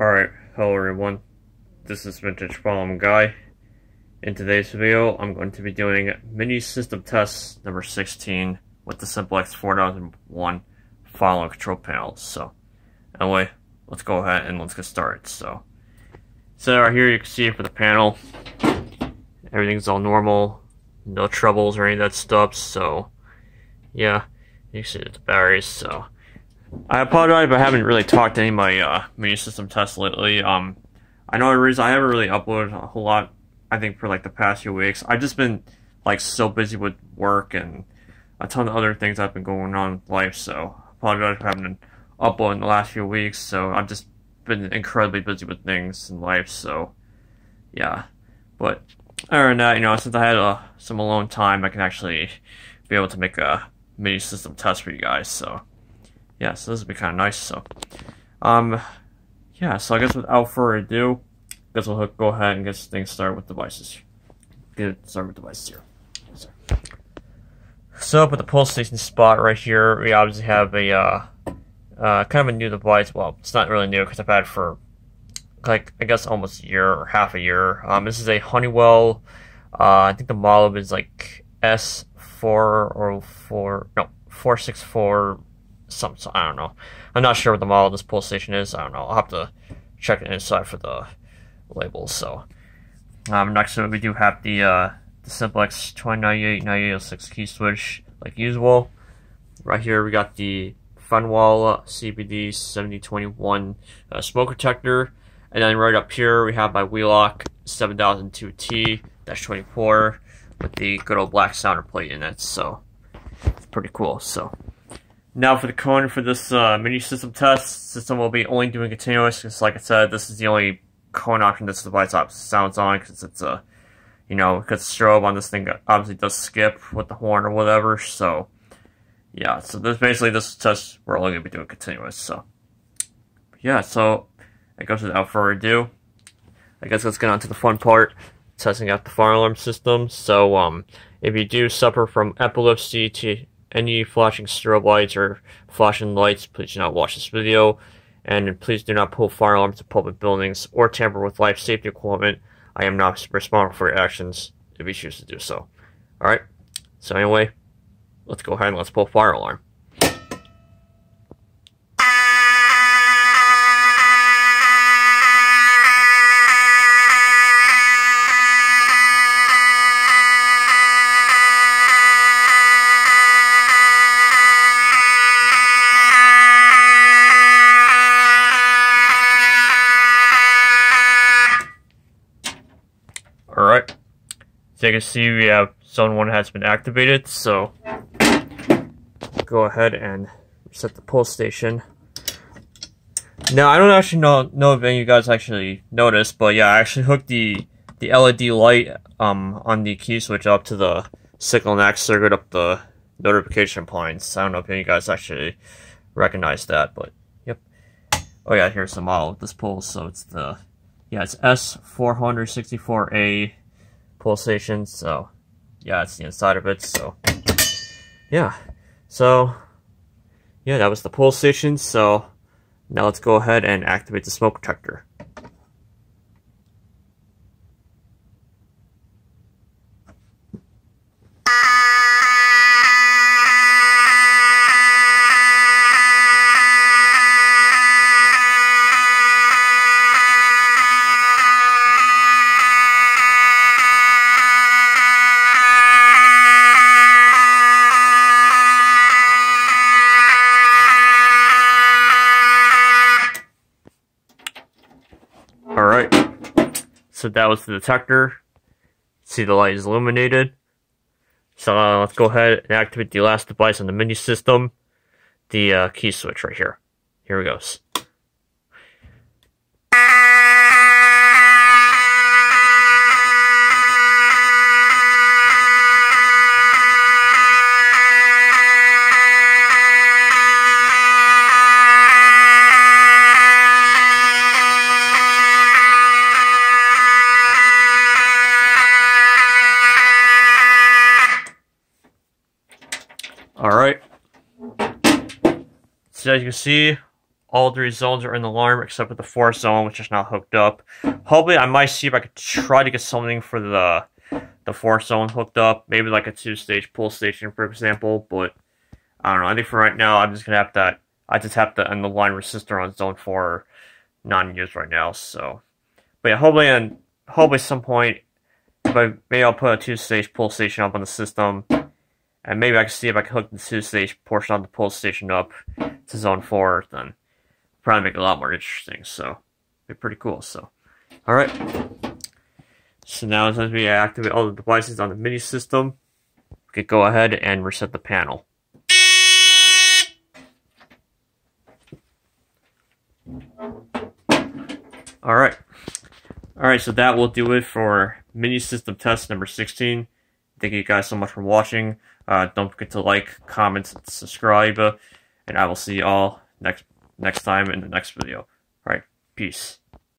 Alright, hello everyone. This is Vintage Fire Alarm Guy. In today's video, I'm going to be doing mini system test number 16 with the Simplex 4001 fire alarm control panel. So, anyway, let's go ahead and let's get started. So, so right here you can see for the panel, everything's all normal, no troubles or any of that stuff. So, yeah, you can see the batteries. So, I apologize if I haven't really talked to any of my uh, mini system tests lately. Um, I know the reason I haven't really uploaded a whole lot. I think for like the past few weeks, I've just been like so busy with work and a ton of other things that have been going on in life. So I apologize for having been uploading in the last few weeks. So I've just been incredibly busy with things in life. So yeah, but other than that, you know, since I had uh, some alone time, I can actually be able to make a mini system test for you guys. So yeah, so this would be kind of nice. So, um, yeah, so I guess without further ado, I guess we'll go ahead and get things started with devices. Get started with devices here. So up at the pull station spot right here, we obviously have a uh, uh, kind of a new device. Well, it's not really new because I've had it for like I guess almost a year or half a year. Um, this is a Honeywell. Uh, I think the model is like S four or four no four six four some, I don't know. I'm not sure what the model of this pull station is. I don't know. I'll have to check it inside for the labels. So, um, next up we do have the uh, the Simplex 2098 key switch, like usual. Right here we got the Fenwal CBD 7021 uh, smoke detector, and then right up here we have my Wheelock 7002T-24 with the good old black sounder plate in it. So, it's pretty cool. So. Now for the cone for this uh, mini system test, system will be only doing continuous, because like I said, this is the only cone option this device sounds on, because it's a, you know, because strobe on this thing obviously does skip with the horn or whatever, so, yeah, so this basically this test, we're only going to be doing continuous, so, yeah, so, I guess without further ado, I guess let's get on to the fun part, testing out the fire alarm system, so, um, if you do suffer from epilepsy to any flashing strobe lights or flashing lights, please do not watch this video. And please do not pull fire alarms to public buildings or tamper with life safety equipment. I am not responsible for your actions if you choose to do so. Alright, so anyway, let's go ahead and let's pull fire alarm. So you can see we have zone 1 has been activated, so go ahead and reset the pull station. Now, I don't actually know, know if any of you guys actually noticed, but yeah, I actually hooked the, the LED light um, on the key switch up to the signal X circuit up the notification points. I don't know if any of you guys actually recognize that, but yep. Oh yeah, here's the model of this pull, so it's the yeah, it's S464A pull station, so yeah, it's the inside of it, so yeah. So yeah, that was the pull station, so now let's go ahead and activate the smoke detector. Alright, so that was the detector. See the light is illuminated. So uh, let's go ahead and activate the last device on the mini system, the uh, key switch right here. Here it goes. Alright. So as you can see, all three zones are in the alarm except for the fourth zone, which is not hooked up. Hopefully, I might see if I could try to get something for the the fourth zone hooked up. Maybe like a two-stage pull station, for example. But I don't know. I think for right now, I'm just gonna have that. I just have to end the line resistor on zone four, non-used right now. So, but yeah, hopefully, and hopefully, some point, if I maybe I'll put a two-stage pull station up on the system and maybe I can see if I can hook the two-stage portion of the pull station up to zone 4, then probably make it a lot more interesting, so be pretty cool, so. Alright. So now as we activate all the devices on the mini system, we can go ahead and reset the panel. Alright. Alright, so that will do it for mini system test number 16. Thank you guys so much for watching. Uh, don't forget to like, comment, subscribe, and I will see you all next next time in the next video. All right, peace.